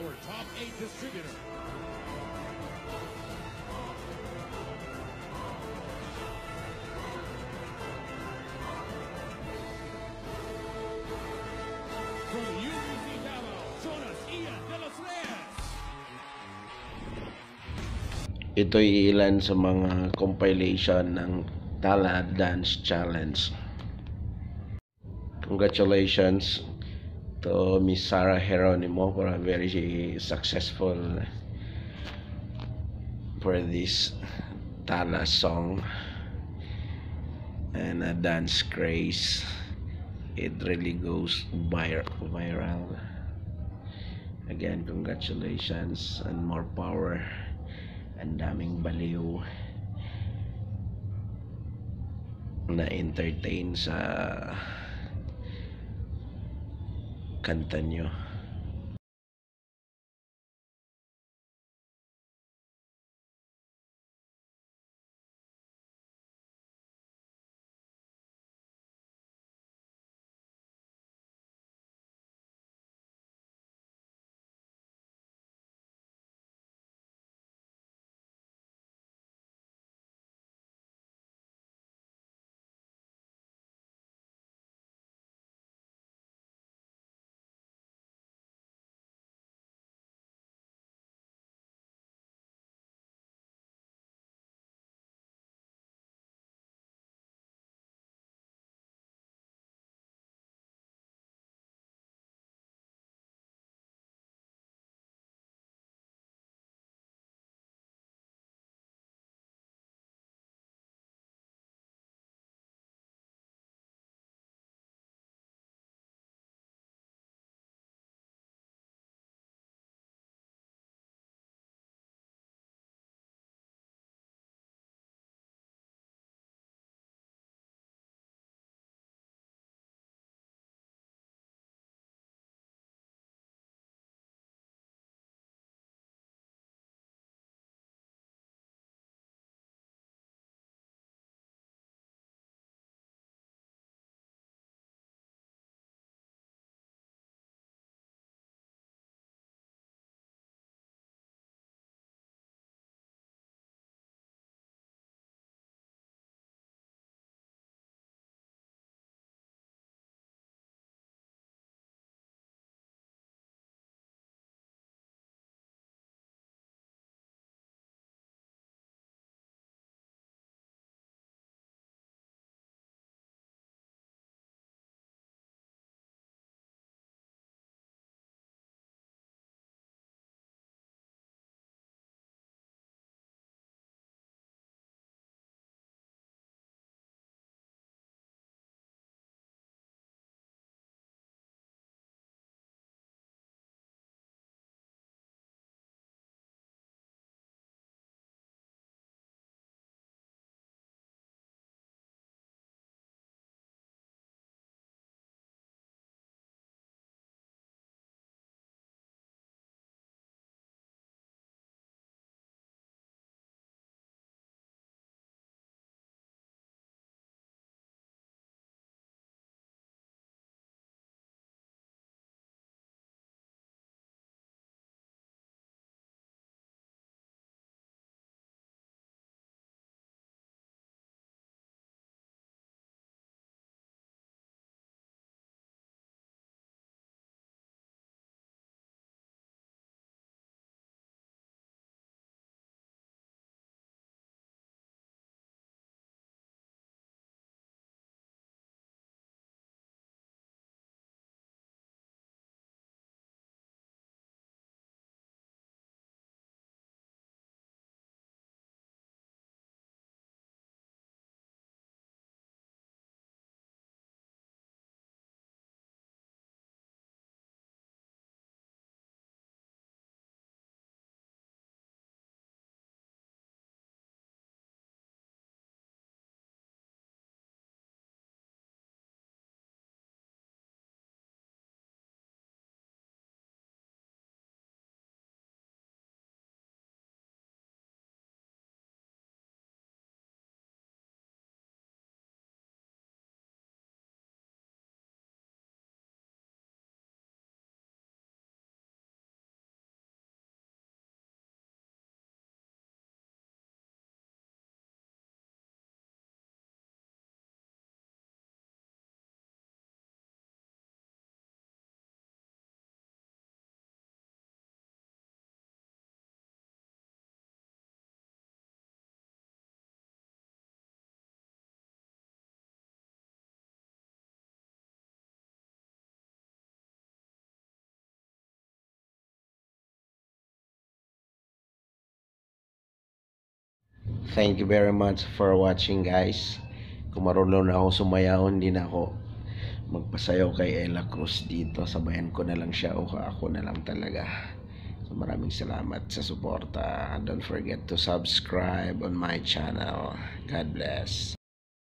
our top eight distributor. From UBC Jonas Ian Reyes. Ito'y ilan sa mga compilation ng Tala Dance Challenge. Congratulations to Miss Sarah Geronimo for a very successful for this Tala song and a dance craze. It really goes vir- viral. Again, congratulations and more power. Ang daming baliw na entertain sa Cantaño. Thank you very much for watching guys. Kung marunong na ako sumayaw, hindi na ako magpasayaw kay Ella Cruz dito. Sabayan ko na lang siya o ako na lang talaga. So maraming salamat sa suporta. Don't forget to subscribe on my channel. God bless.